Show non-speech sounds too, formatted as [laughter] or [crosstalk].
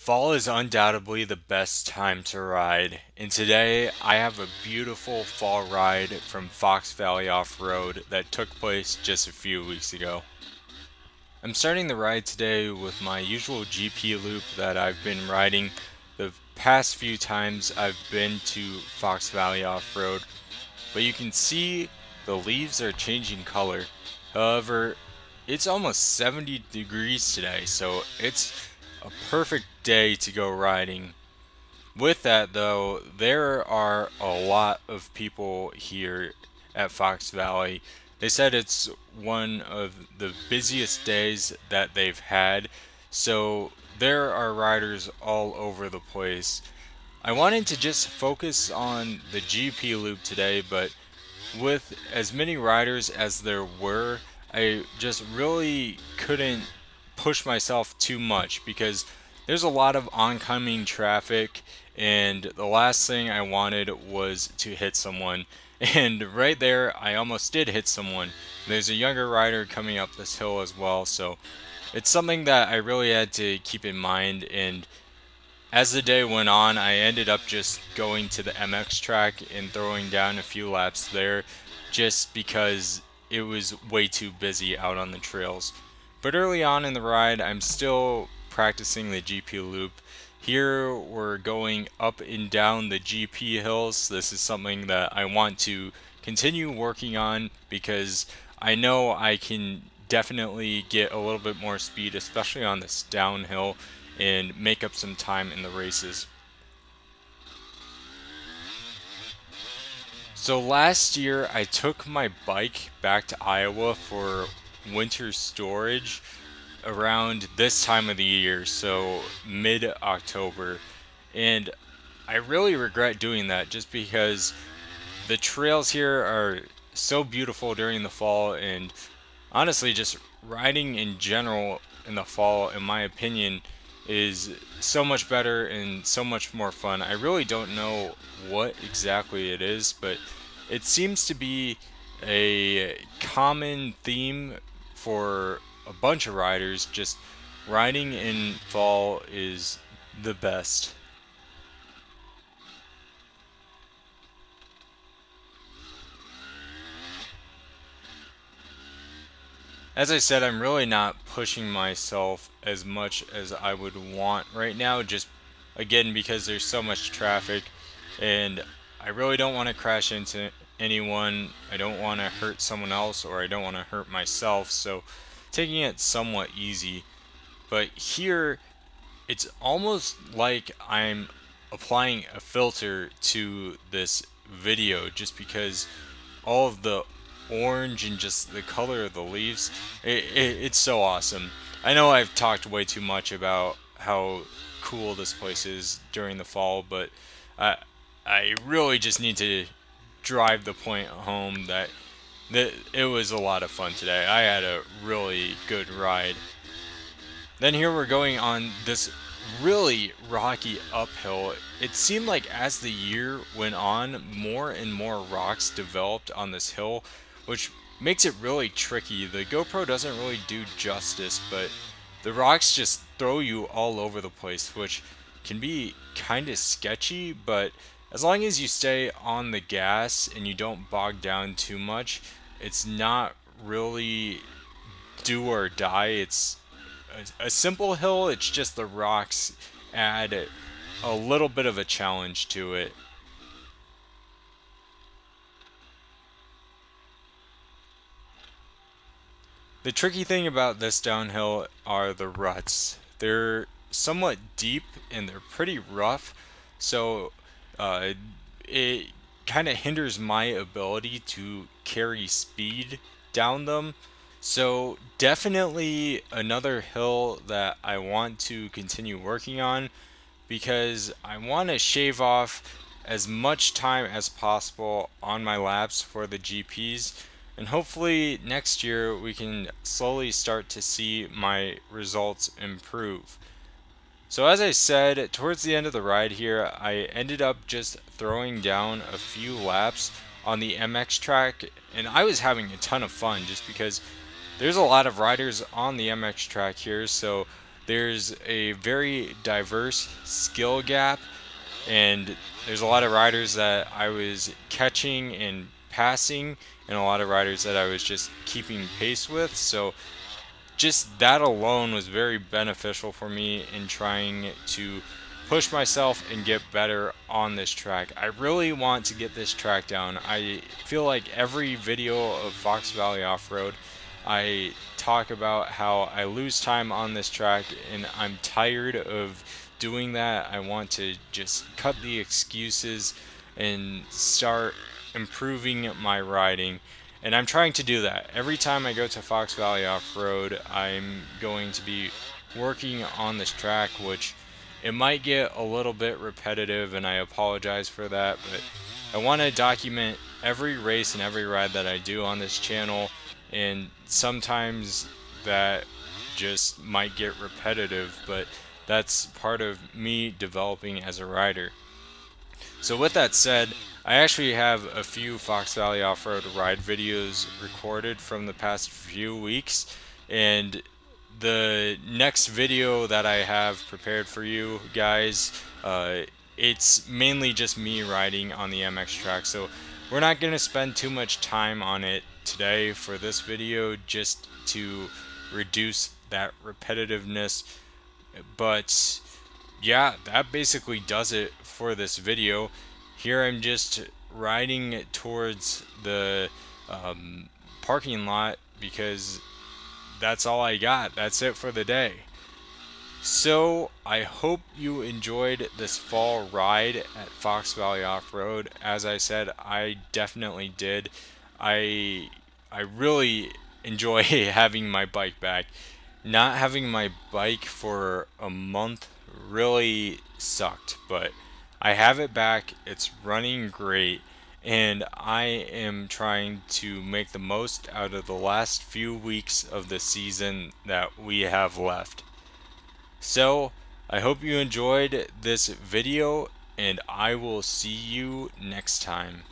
Fall is undoubtedly the best time to ride, and today I have a beautiful fall ride from Fox Valley Off Road that took place just a few weeks ago. I'm starting the ride today with my usual GP loop that I've been riding the past few times I've been to Fox Valley Off Road, but you can see the leaves are changing color. However, it's almost 70 degrees today, so it's a perfect day to go riding. With that, though, there are a lot of people here at Fox Valley. They said it's one of the busiest days that they've had, so there are riders all over the place. I wanted to just focus on the GP loop today, but with as many riders as there were, I just really couldn't push myself too much because there's a lot of oncoming traffic and the last thing I wanted was to hit someone [laughs] and right there I almost did hit someone. There's a younger rider coming up this hill as well so it's something that I really had to keep in mind and as the day went on I ended up just going to the MX track and throwing down a few laps there just because it was way too busy out on the trails. But early on in the ride, I'm still practicing the GP loop. Here we're going up and down the GP hills. This is something that I want to continue working on because I know I can definitely get a little bit more speed, especially on this downhill, and make up some time in the races. So last year I took my bike back to Iowa for winter storage around this time of the year, so mid October. And I really regret doing that just because the trails here are so beautiful during the fall and honestly just riding in general in the fall in my opinion is so much better and so much more fun. I really don't know what exactly it is, but it seems to be a common theme for a bunch of riders, just riding in fall is the best. As I said, I'm really not pushing myself as much as I would want right now, just again because there's so much traffic and I really don't want to crash into anyone. I don't want to hurt someone else or I don't want to hurt myself. So taking it somewhat easy. But here it's almost like I'm applying a filter to this video just because all of the orange and just the color of the leaves it, it, it's so awesome I know I've talked way too much about how cool this place is during the fall but I I really just need to drive the point home that that it was a lot of fun today. I had a really good ride. Then here we're going on this really rocky uphill. It seemed like as the year went on, more and more rocks developed on this hill, which makes it really tricky. The GoPro doesn't really do justice, but the rocks just throw you all over the place, which can be kind of sketchy, but as long as you stay on the gas and you don't bog down too much, it's not really do or die. It's a, a simple hill, it's just the rocks add a, a little bit of a challenge to it. The tricky thing about this downhill are the ruts. They're somewhat deep and they're pretty rough, so uh, it kind of hinders my ability to carry speed down them. So definitely another hill that I want to continue working on because I want to shave off as much time as possible on my laps for the GPs and hopefully next year we can slowly start to see my results improve. So as I said, towards the end of the ride here, I ended up just throwing down a few laps on the MX track, and I was having a ton of fun just because there's a lot of riders on the MX track here, so there's a very diverse skill gap and there's a lot of riders that I was catching and passing and a lot of riders that I was just keeping pace with. So just that alone was very beneficial for me in trying to push myself and get better on this track. I really want to get this track down. I feel like every video of Fox Valley Off-Road I talk about how I lose time on this track and I'm tired of doing that. I want to just cut the excuses and start improving my riding. And I'm trying to do that. Every time I go to Fox Valley Off-Road, I'm going to be working on this track, which it might get a little bit repetitive, and I apologize for that, but I want to document every race and every ride that I do on this channel and sometimes that just might get repetitive, but that's part of me developing as a rider. So with that said, I actually have a few Fox Valley Off-Road ride videos recorded from the past few weeks, and the next video that I have prepared for you guys, uh, it's mainly just me riding on the MX track, so we're not going to spend too much time on it today for this video just to reduce that repetitiveness but yeah that basically does it for this video here I'm just riding towards the um, parking lot because that's all I got. That's it for the day. So I hope you enjoyed this fall ride at Fox Valley Off-Road. As I said I definitely did. I I really enjoy [laughs] having my bike back. Not having my bike for a month really sucked, but I have it back. It's running great, and I am trying to make the most out of the last few weeks of the season that we have left. So, I hope you enjoyed this video, and I will see you next time.